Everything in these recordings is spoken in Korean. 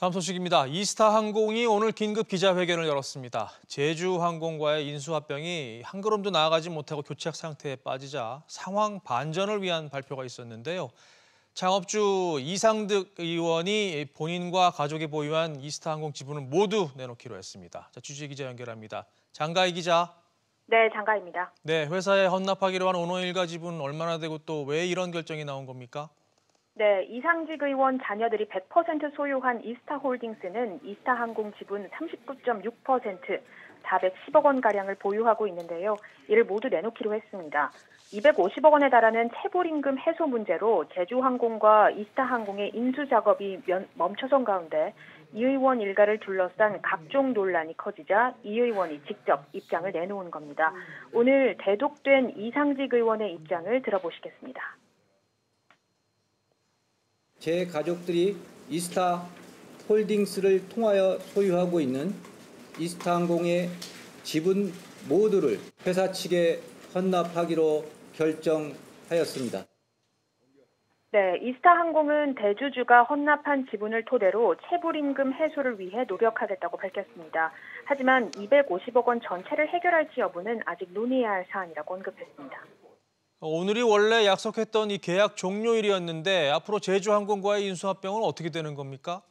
다음 소식입니다. 이스타 항공이 오늘 긴급 기자회견을 열었습니다. 제주항공과의 인수합병이 한 걸음도 나아가지 못하고 교착 상태에 빠지자 상황 반전을 위한 발표가 있었는데요. 창업주 이상득 의원이 본인과 가족이 보유한 이스타항공 지분을 모두 내놓기로 했습니다. 자, 주재 기자 연결합니다. 장가희 기자. 네, 장가입니다. 네, 회사에 헌납하기로 한 오너일가 지분 얼마나 되고 또 왜 이런 결정이 나온 겁니까? 네, 이상직 의원 자녀들이 100% 소유한 이스타홀딩스는 이스타항공 지분 39.6% 410억 원가량을 보유하고 있는데요. 이를 모두 내놓기로 했습니다. 250억 원에 달하는 체불임금 해소 문제로 제주항공과 이스타항공의 인수 작업이 멈춰선 가운데 이 의원 일가를 둘러싼 각종 논란이 커지자 이 의원이 직접 입장을 내놓은 겁니다. 오늘 대독된 이상직 의원의 입장을 들어보시겠습니다. 제 가족들이 이스타 홀딩스를 통하여 소유하고 있는 이스타항공의 지분 모두를 회사 측에 헌납하기로 결정하였습니다. 네, 이스타항공은 대주주가 헌납한 지분을 토대로 체불임금 해소를 위해 노력하겠다고 밝혔습니다. 하지만 250억 원 전체를 해결할지 여부는 아직 논의해야 할 사안이라고 언급했습니다. 오늘이 원래 약속했던 이 계약 종료일이었는데 앞으로 제주항공과의 인수합병은 어떻게 되는 겁니까?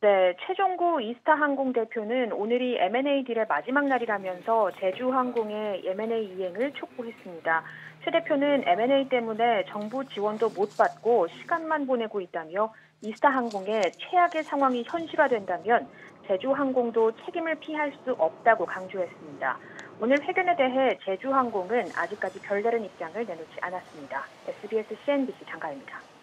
네, 최종구 이스타항공 대표는 오늘이 M&A 딜의 마지막 날이라면서 제주항공의 M&A 이행을 촉구했습니다. 최 대표는 M&A 때문에 정부 지원도 못 받고 시간만 보내고 있다며 이스타항공의 최악의 상황이 현실화된다면 제주항공도 책임을 피할 수 없다고 강조했습니다. 오늘 회견에 대해 제주항공은 아직까지 별다른 입장을 내놓지 않았습니다. SBS CNBC 장가입니다.